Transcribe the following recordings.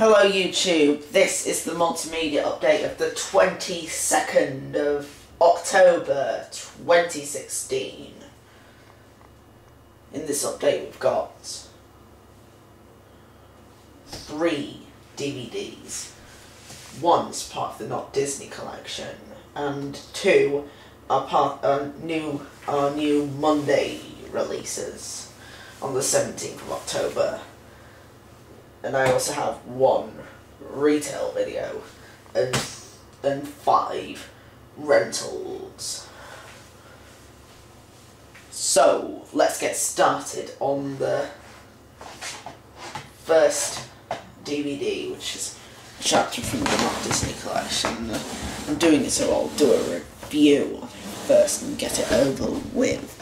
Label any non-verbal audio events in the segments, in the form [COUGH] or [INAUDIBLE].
Hello YouTube, this is the multimedia update of the 22nd of October 2016. In this update we've got three DVDs. One's part of the Not Disney collection and two are part are new are new Monday releases on the 17th of October and I also have one retail video and and five rentals. So let's get started on the first DVD, which is a chapter from the Walt Disney collection. I'm doing it so I'll do a review first and get it over with.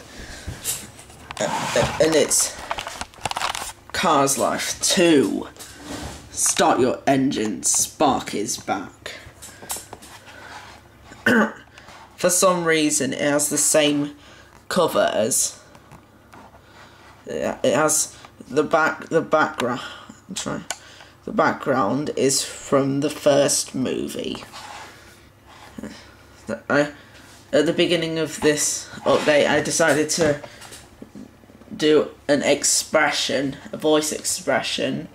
Uh, uh, and it's Cars Life 2. Start your engine, Spark is back. [CLEARS THROAT] For some reason, it has the same cover as. It has the back. The background. Try. The background is from the first movie. I, at the beginning of this update, I decided to do an expression, a voice expression,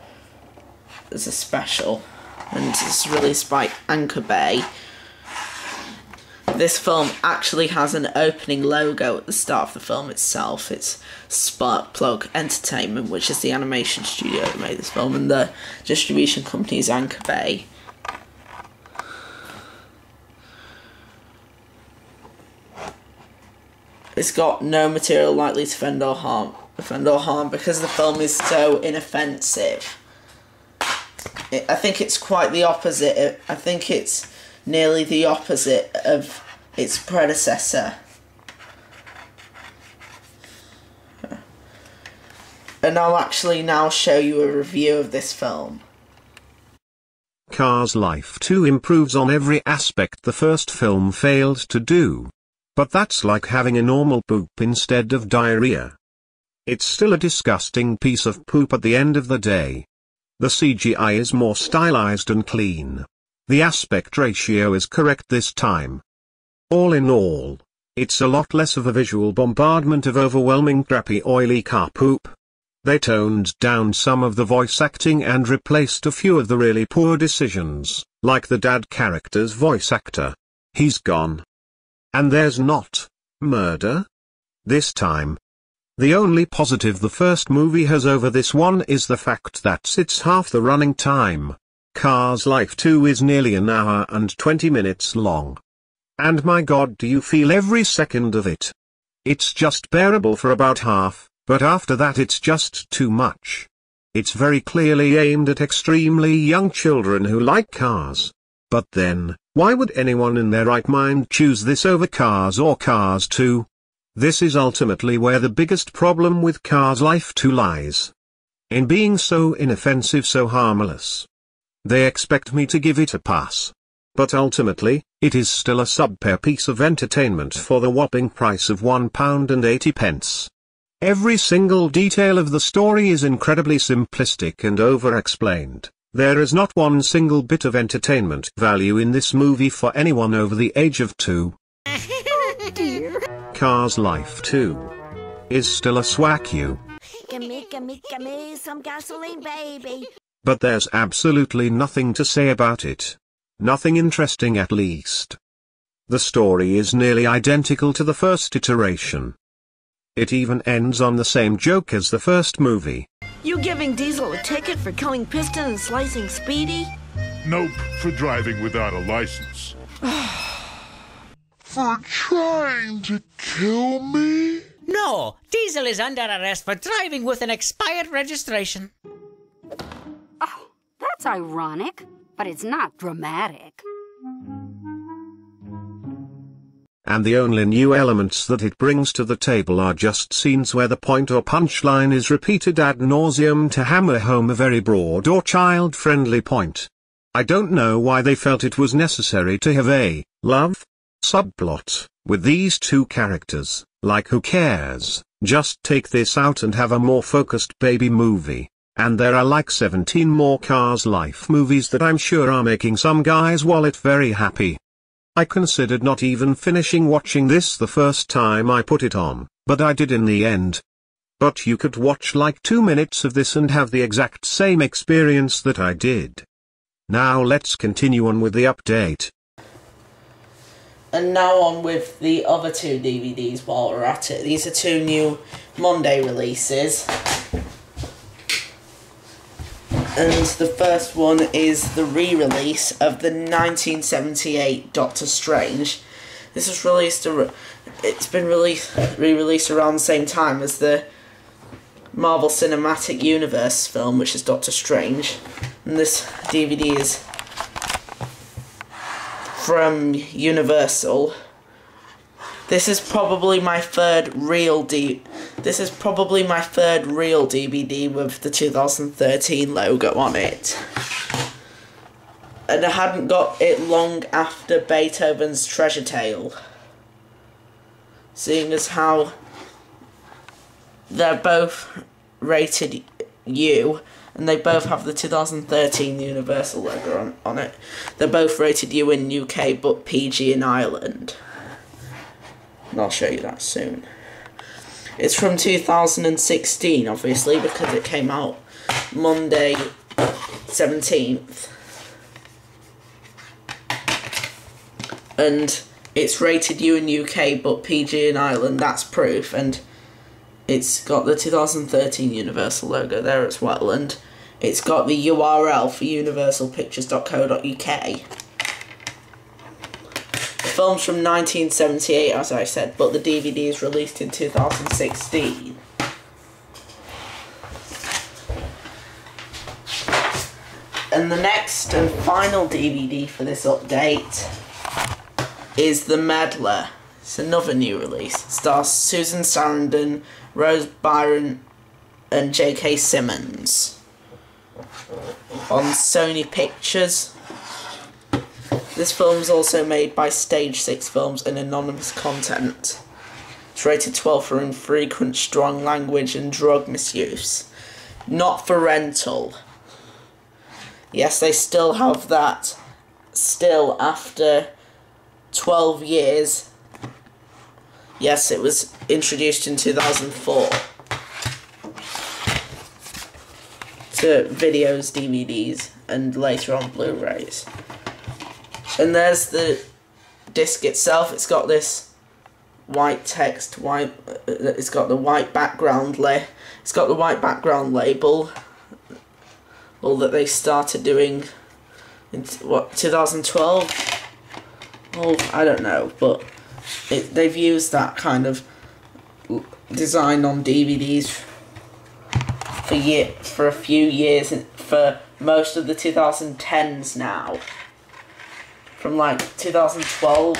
as a special, and it's released by Anchor Bay. This film actually has an opening logo at the start of the film itself. It's Sparkplug Entertainment, which is the animation studio that made this film, and the distribution company is Anchor Bay. It's got no material likely to offend or harm, offend or harm because the film is so inoffensive. I think it's quite the opposite. I think it's nearly the opposite of its predecessor. And I'll actually now show you a review of this film. Cars Life 2 improves on every aspect the first film failed to do. But that's like having a normal poop instead of diarrhea. It's still a disgusting piece of poop at the end of the day. The CGI is more stylized and clean. The aspect ratio is correct this time. All in all, it's a lot less of a visual bombardment of overwhelming crappy oily car poop. They toned down some of the voice acting and replaced a few of the really poor decisions, like the dad character's voice actor. He's gone. And there's not murder? This time. The only positive the first movie has over this one is the fact that it's half the running time. Cars Life 2 is nearly an hour and 20 minutes long. And my god do you feel every second of it. It's just bearable for about half, but after that it's just too much. It's very clearly aimed at extremely young children who like cars. But then, why would anyone in their right mind choose this over Cars or Cars 2? This is ultimately where the biggest problem with Cars Life 2 lies. In being so inoffensive so harmless. They expect me to give it a pass. But ultimately, it is still a subpar piece of entertainment for the whopping price of £1 and 80 pence. Every single detail of the story is incredibly simplistic and over-explained. There is not one single bit of entertainment value in this movie for anyone over the age of two. [LAUGHS] Oh, dear. Cars Life too. is still a swack you. Gimme, gimme, gimme some gasoline, baby. But there's absolutely nothing to say about it. Nothing interesting at least. The story is nearly identical to the first iteration. It even ends on the same joke as the first movie. You giving Diesel a ticket for killing Piston and slicing Speedy? Nope, for driving without a license. [SIGHS] for trying to kill me? No, Diesel is under arrest for driving with an expired registration. Oh, that's ironic, but it's not dramatic. And the only new elements that it brings to the table are just scenes where the point or punchline is repeated ad nauseum to hammer home a very broad or child-friendly point. I don't know why they felt it was necessary to have a love subplot with these two characters, like who cares, just take this out and have a more focused baby movie. And there are like 17 more Cars Life movies that I'm sure are making some guy's wallet very happy. I considered not even finishing watching this the first time I put it on, but I did in the end. But you could watch like two minutes of this and have the exact same experience that I did. Now let's continue on with the update. And now on with the other two DVDs while we're at it. These are two new Monday releases. And the first one is the re-release of the 1978 Doctor Strange. This was released. It's been released re-released around the same time as the Marvel Cinematic Universe film, which is Doctor Strange. And this DVD is from Universal. This is probably my third real D. This is probably my third real DVD with the 2013 logo on it. And I hadn't got it long after Beethoven's Treasure Tail. Seeing as how they're both rated U, and they both have the 2013 Universal logo on, on it. They're both rated U in UK but PG in Ireland. And I'll show you that soon. It's from 2016, obviously, because it came out Monday 17th. And it's rated U in UK but PG in Ireland, that's proof. And it's got the 2013 Universal logo there as well, and it's got the URL for universalpictures.co.uk. The film's from 1978, as I said, but the DVD is released in 2016. And the next and final DVD for this update is The Meddler. It's another new release. It stars Susan Sarandon, Rose Byrne, and J.K. Simmons. On Sony Pictures. This film is also made by Stage 6 Films and Anonymous Content. It's rated 12 for infrequent strong language and drug misuse. Not for rental. Yes, they still have that. Still, after 12 years. Yes, it was introduced in 2004. To videos, DVDs, and later on Blu rays. And there's the disc itself. It's got this white text, white. uh, It's got the white background la- It's got the white background label. All that they started doing in what 2012. Oh, I don't know, but it, they've used that kind of design on DVDs for year for a few years and for most of the 2010s now. From like 2012,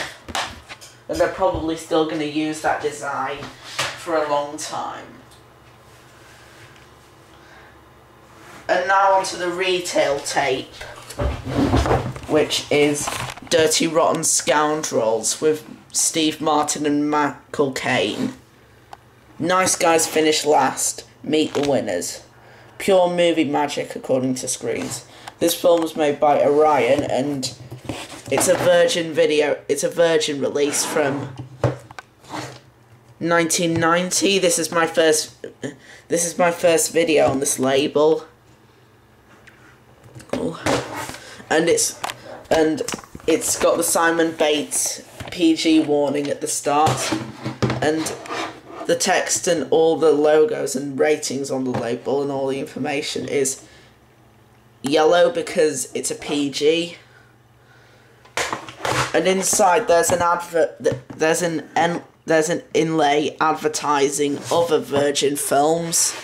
and they're probably still going to use that design for a long time. And now onto the retail tape, which is Dirty Rotten Scoundrels with Steve Martin and Michael Caine. Nice guys finish last. Meet the winners. Pure movie magic, according to screens. This film was made by Orion, and it's a Virgin video. It's a Virgin release from 1990. This is my first. This is my first video on this label. Cool. And it's and it's got the Simon Bates PG warning at the start, and the text and all the logos and ratings on the label and all the information is yellow because it's a PG. And inside there's an advert. There's an en, there's an inlay advertising other Virgin films.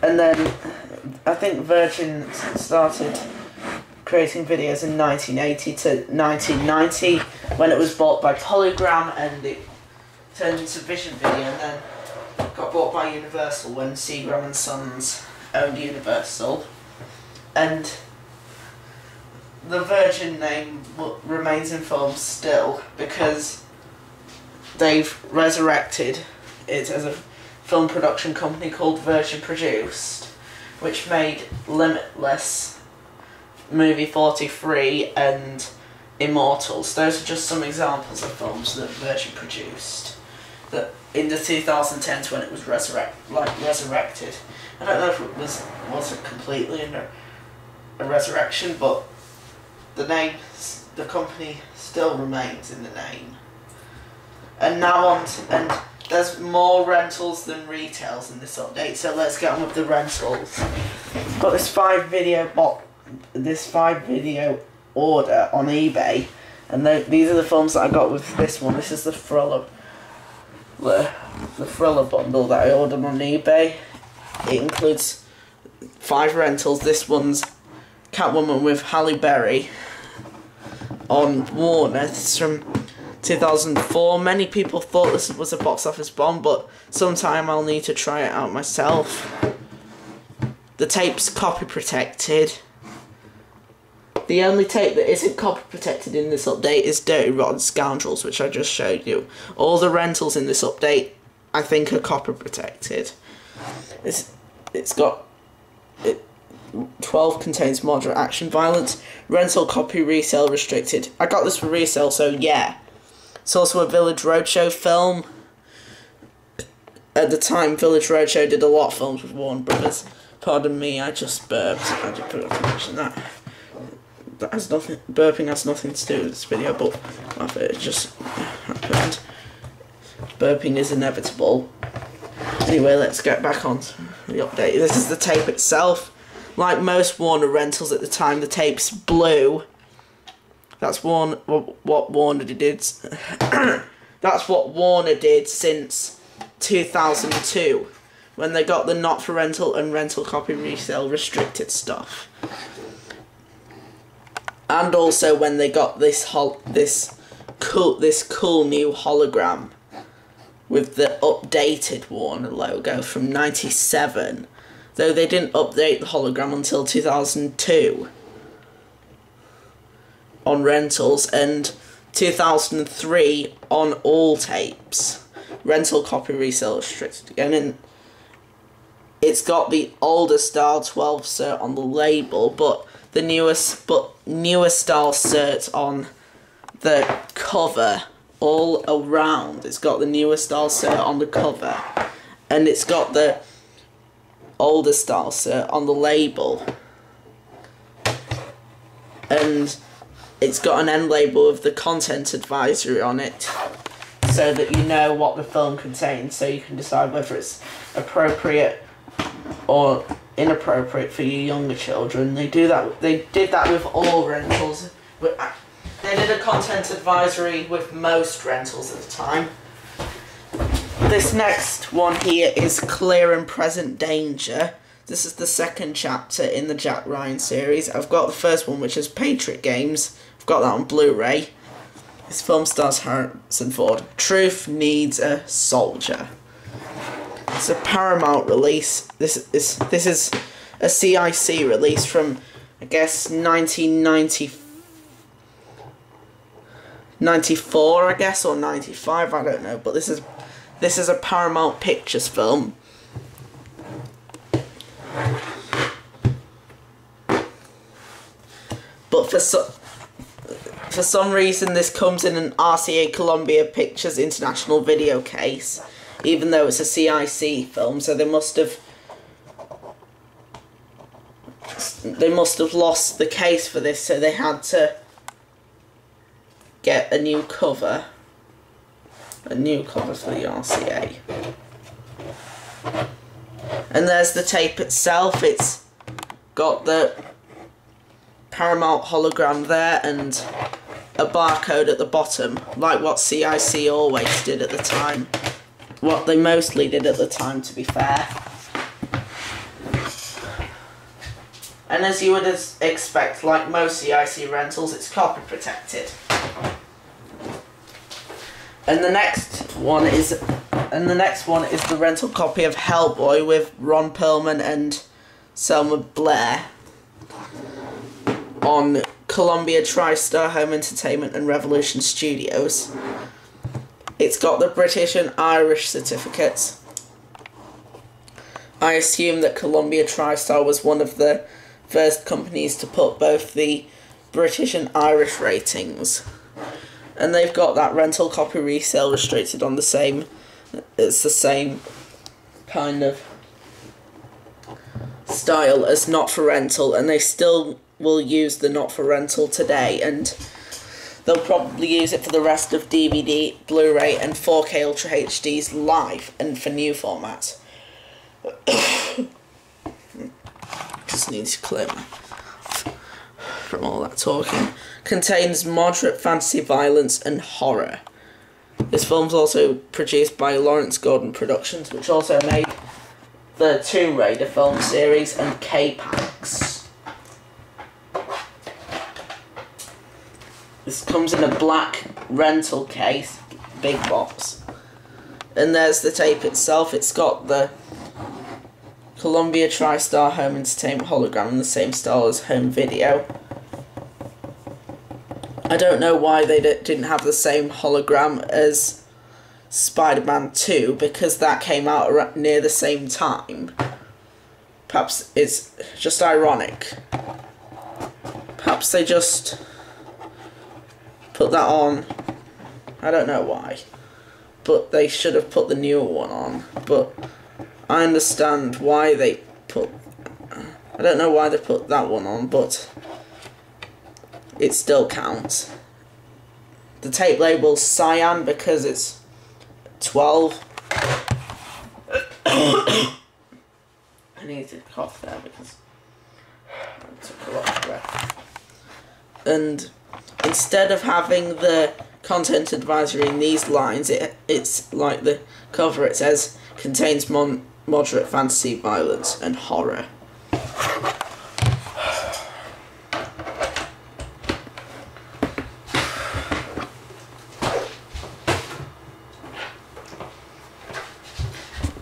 And then I think Virgin started creating videos in 1980 to 1990 when it was bought by Polygram and it turned into Vision Video and then got bought by Universal when Seagram and Sons owned Universal. And the Virgin name remains in films still because they've resurrected it as a film production company called Virgin Produced, which made Limitless, Movie 43, and Immortals. Those are just some examples of films that Virgin produced. That in the 2010s when it was resurrect like resurrected. I don't know if it was wasn't completely a, a resurrection, but the name, the company still remains in the name. And now on to, and there's more rentals than retails in this update, so let's get on with the rentals. Got this five video bot, this five video order on eBay, and these are the films that I got with this one. This is the Thriller, the, the Thriller bundle that I ordered on eBay. It includes five rentals. This one's Catwoman with Halle Berry on Warner. Is from 2004. Many people thought this was a box office bomb, but sometime I'll need to try it out myself. The tape's copy protected. The only tape that isn't copy protected in this update is Dirty Rotten Scoundrels, which I just showed you. All the rentals in this update, I think, are copy protected. It's it's got it. 12 contains moderate action violence. Rental copy resale restricted. I got this for resale, so yeah. It's also a Village Roadshow film. At the time, Village Roadshow did a lot of films with Warner Brothers. Pardon me, I just burped. I just put up mention that. That has nothing. Burping has nothing to do with this video, but it just happened. Burping is inevitable. Anyway, let's get back on to the update. This is the tape itself. Like most Warner rentals at the time, the tape's blue. That's one what Warner did. [COUGHS] That's what Warner did since 2002, when they got the not for rental and rental copy resale restricted stuff. And also when they got this hol this cool this cool new hologram with the updated Warner logo from 97, though they didn't update the hologram until 2002 on rentals and 2003 on all tapes. Rental copy resale restricted again, and it's got the older style 12 cert on the label, but the newest but newer style cert on the cover all around. It's got the newer style cert on the cover, and it's got the older style cert on the label, and it's got an end label with the content advisory on it so that you know what the film contains so you can decide whether it's appropriate or inappropriate for your younger children. They do that they did that with all rentals. But uh, they did a content advisory with most rentals at the time. This next one here is Clear and Present Danger. This is the second chapter in the Jack Ryan series. I've got the first one, which is Patriot Games. Got that on Blu-ray. This film stars Harrison Ford. Truth needs a soldier. It's a Paramount release. This is this is a CIC release from, I guess, 1990, 94, I guess, or 95, I don't know. But this is this is a Paramount Pictures film. But for so, for some reason, this comes in an RCA Columbia Pictures International video case, even though it's a CIC film. So they must have they must have lost the case for this, so they had to get a new cover, a new cover for the RCA. And there's the tape itself. It's got the Paramount hologram there and a barcode at the bottom, like what CIC always did at the time. What they mostly did at the time, to be fair. And as you would expect, like most CIC rentals, it's copy protected. And the next one is, and the next one is the rental copy of Hellboy with Ron Perlman and Selma Blair on Columbia TriStar Home Entertainment and Revolution Studios. It's got the British and Irish certificates. I assume that Columbia TriStar was one of the first companies to put both the British and Irish ratings. And they've got that rental copy resale restricted on the same it's the same kind of style as not for rental and they still will use the not for rental today and they'll probably use it for the rest of DVD, Blu-ray and 4K Ultra HDs live and for new formats. [COUGHS] Just need to clear from all that talking. Contains moderate fantasy violence and horror. This film's also produced by Lawrence Gordon Productions, which also made the Tomb Raider film series and K-Pax. This comes in a black rental case, big box. And there's the tape itself. It's got the Columbia TriStar Home Entertainment hologram in the same style as home video. I don't know why they didn't have the same hologram as Spider-Man 2 because that came out near the same time. Perhaps it's just ironic. Perhaps they just put that on. I don't know why. But they should have put the newer one on. But I understand why they put... I don't know why they put that one on, but it still counts. The tape label's cyan because it's 12. [COUGHS] I need to cough there because I took a lot of breath. And instead of having the content advisory in these lines, it it's like the cover. It says contains mon moderate fantasy, violence, and horror.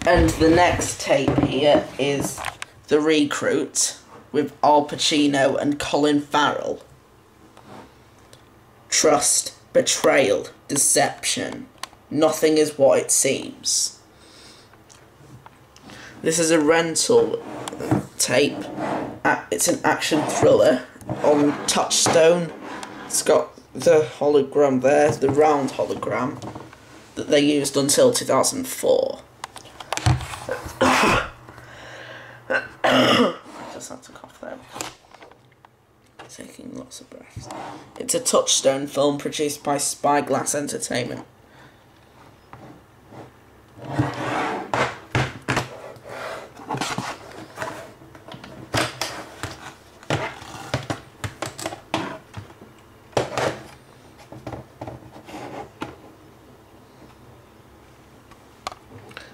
And the next tape here is The Recruit with Al Pacino and Colin Farrell. Trust, betrayal, deception. Nothing is what it seems. This is a rental tape. It's an action thriller on Touchstone. It's got the hologram there, the round hologram that they used until 2004. I just had to cough there. Taking lots of breaths. It's a touchstone film produced by Spyglass Entertainment.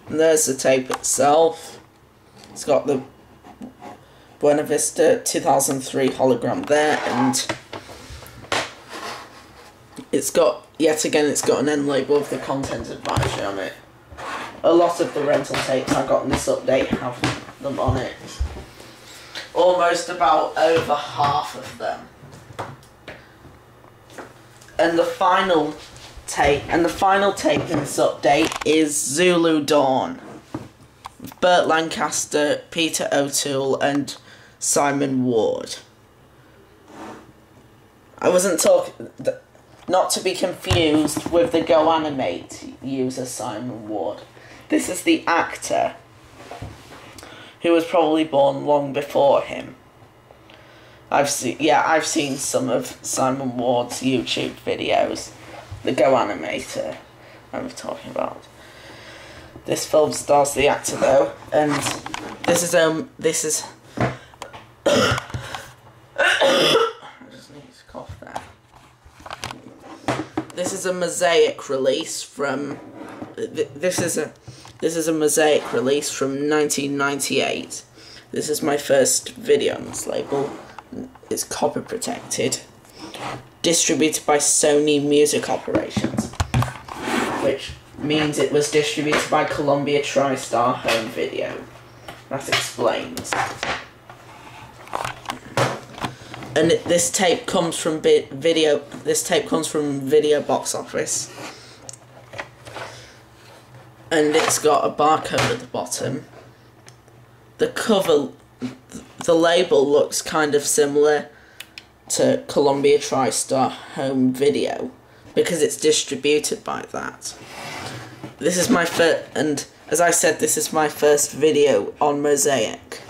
And there's the tape itself. It's got the Buena Vista 2003 hologram there, and it's got, yet again, it's got an end label of the content advisory on it. A lot of the rental tapes I got in this update have them on it. Almost about over half of them. And the final tape, and the final tape in this update is Zulu Dawn. Burt Lancaster, Peter O'Toole, and Simon Ward. I wasn't talking, not to be confused with the GoAnimate user Simon Ward. This is the actor who was probably born long before him. I've seen, yeah, I've seen some of Simon Ward's YouTube videos. The Go Animator I'm talking about. This film stars the actor though, and this is um this is [COUGHS] I just need to cough there. This is a mosaic release from this is a this is a mosaic release from 1998. This is my first video on this label. It's copy protected. Distributed by Sony Music Operations. Which means it was distributed by Columbia TriStar Home Video. That explains. And this tape comes from video. This tape comes from Video Box Office. and it's got a barcode at the bottom. The cover, the label looks kind of similar to Columbia TriStar Home Video because it's distributed by that. This is my first, and as I said, this is my first video on Mosaic.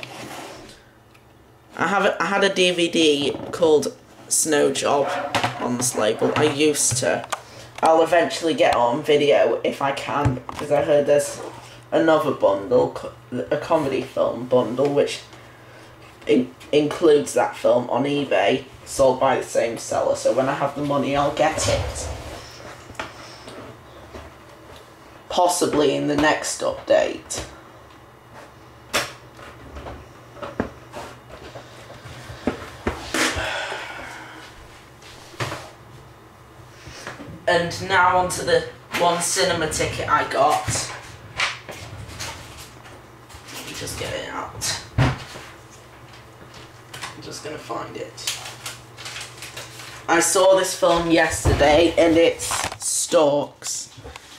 I have I had a DVD called Snow Job on this label. I used to. I'll eventually get on video if I can because I heard there's another bundle, a comedy film bundle, which in, includes that film on eBay, sold by the same seller. So when I have the money, I'll get it. Possibly in the next update. And now onto the one cinema ticket I got. Let me just get it out. I'm just gonna find it. I saw this film yesterday and it's Storks.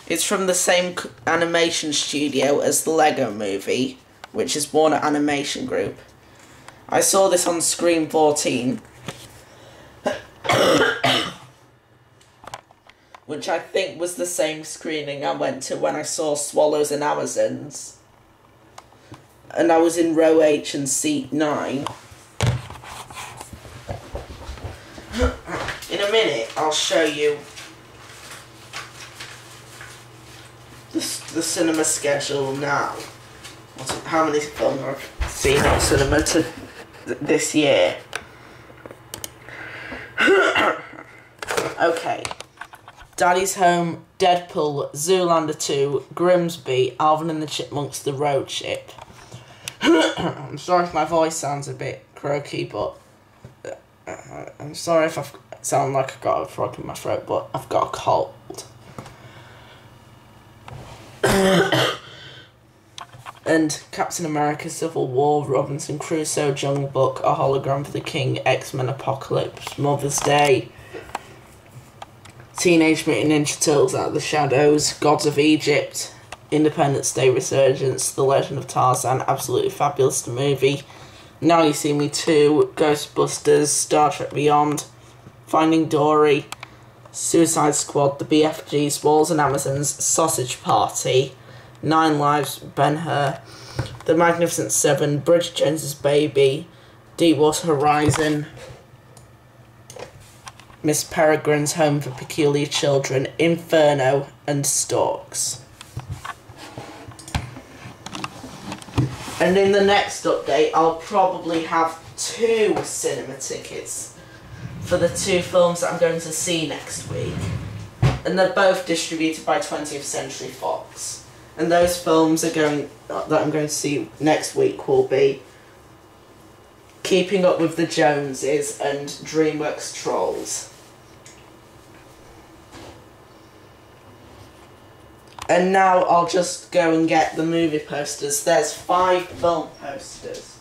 It's from the same animation studio as the Lego movie, which is Warner Animation Group. I saw this on Screen 14. Which I think was the same screening I went to when I saw Swallows and Amazons. And I was in row H and seat 9. In a minute, I'll show you the, the cinema schedule now. How many films I've seen at cinema to this year. [COUGHS] okay. Daddy's Home, Deadpool, Zoolander 2, Grimsby, Alvin and the Chipmunks, The Road Trip. [COUGHS] I'm sorry if my voice sounds a bit croaky, but uh, I'm sorry if I sound like I've got a frog in my throat, but I've got a cold. [COUGHS] and Captain America Civil War, Robinson Crusoe, Jungle Book, A Hologram for the King, X Men Apocalypse, Mother's Day, Teenage Mutant Ninja Turtles Out of the Shadows, Gods of Egypt, Independence Day Resurgence, The Legend of Tarzan, absolutely fabulous movie. Now You See Me 2, Ghostbusters, Star Trek Beyond, Finding Dory, Suicide Squad, The BFGs, Walls and Amazons, Sausage Party, Nine Lives, Ben Hur, The Magnificent Seven, Bridget Jones's Baby, Deepwater Horizon, Miss Peregrine's Home for Peculiar Children, Inferno, and Storks. And in the next update, I'll probably have two cinema tickets for the two films that I'm going to see next week. And they're both distributed by 20th Century Fox. And those films are going that I'm going to see next week will be Keeping Up with the Joneses and DreamWorks Trolls. And now I'll just go and get the movie posters. There's five film posters.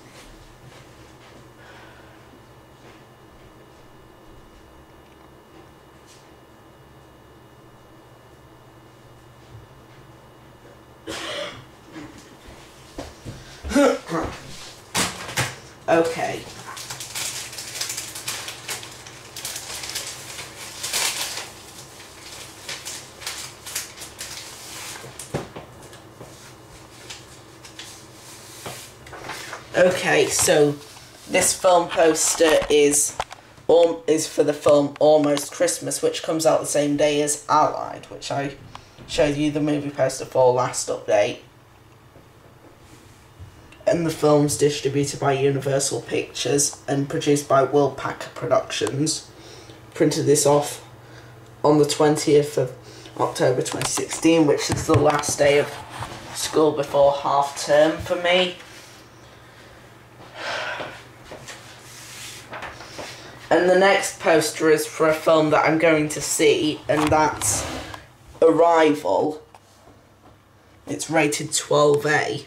okay. Okay, so this film poster is um, is for the film Almost Christmas, which comes out the same day as Allied, which I showed you the movie poster for last update. And the film's distributed by Universal Pictures and produced by Will Productions. Printed this off on the 20th of October 2016, which is the last day of school before half term for me. And the next poster is for a film that I'm going to see, and that's Arrival. It's rated 12A.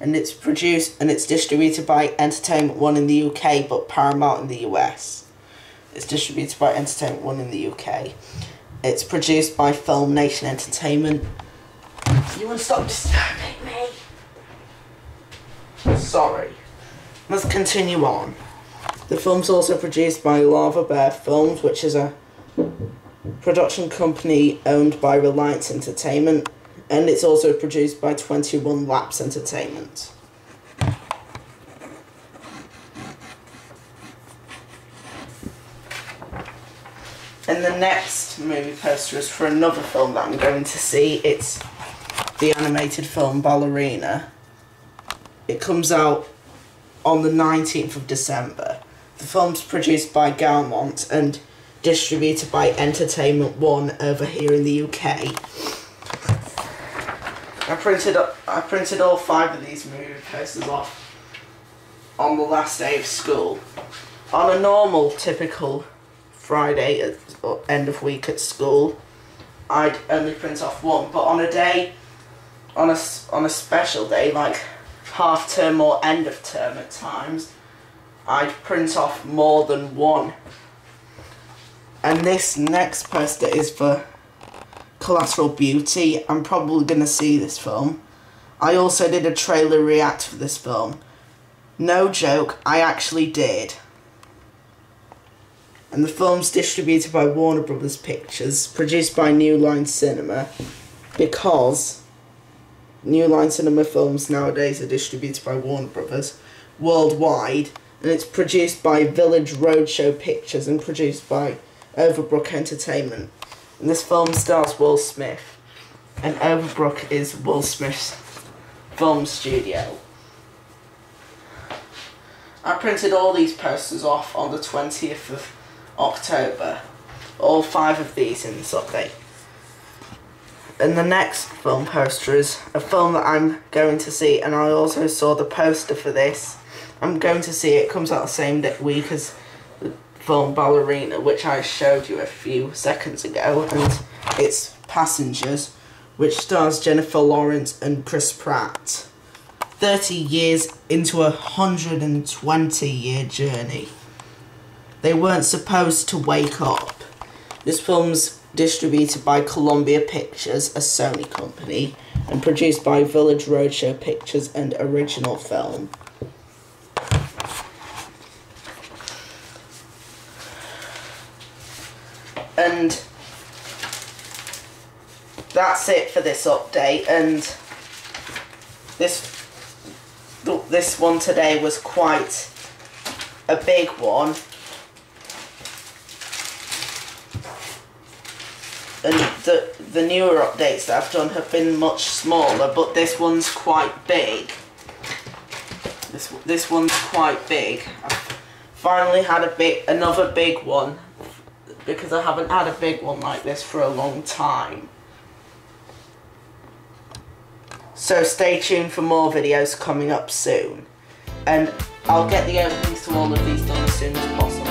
And it's produced and it's distributed by Entertainment One in the UK, but Paramount in the US. It's distributed by Entertainment One in the UK. It's produced by FilmNation Entertainment. You want to stop disturbing me? Sorry. Let's continue on. The film's also produced by Lava Bear Films, which is a production company owned by Reliance Entertainment, and it's also produced by 21 Laps Entertainment. And the next movie poster is for another film that I'm going to see. It's the animated film Ballerina. It comes out on the 19th of December. The film's produced by Gaumont and distributed by Entertainment One over here in the UK. I printed I printed all five of these movie posters off on the last day of school. On a normal, typical Friday at or end of week at school, I'd only print off one. But on a day, on a on a special day like half term or end of term at times, I'd print off more than one. And this next poster is for Collateral Beauty. I'm probably gonna see this film. I also did a trailer react for this film. No joke, I actually did. And the film's distributed by Warner Brothers Pictures, produced by New Line Cinema, because New Line Cinema films nowadays are distributed by Warner Brothers worldwide, and it's produced by Village Roadshow Pictures and produced by Overbrook Entertainment. And this film stars Will Smith, and Overbrook is Will Smith's film studio. I printed all these posters off on the 20th of October. All five of these in this update. And the next film poster is a film that I'm going to see, and I also saw the poster for this. I'm going to see it. comes out the same week as the film Ballerina, which I showed you a few seconds ago, and it's Passengers, which stars Jennifer Lawrence and Chris Pratt. 30 years into a 120 year journey. They weren't supposed to wake up. This film's distributed by Columbia Pictures, a Sony company, and produced by Village Roadshow Pictures and Original Film. And that's it for this update and this this one today was quite a big one and the the newer updates that I've done have been much smaller, but this one's quite big. This this one's quite big. I've finally had a big another big one because I haven't had a big one like this for a long time. So stay tuned for more videos coming up soon. And I'll get the openings to all of these done as soon as possible.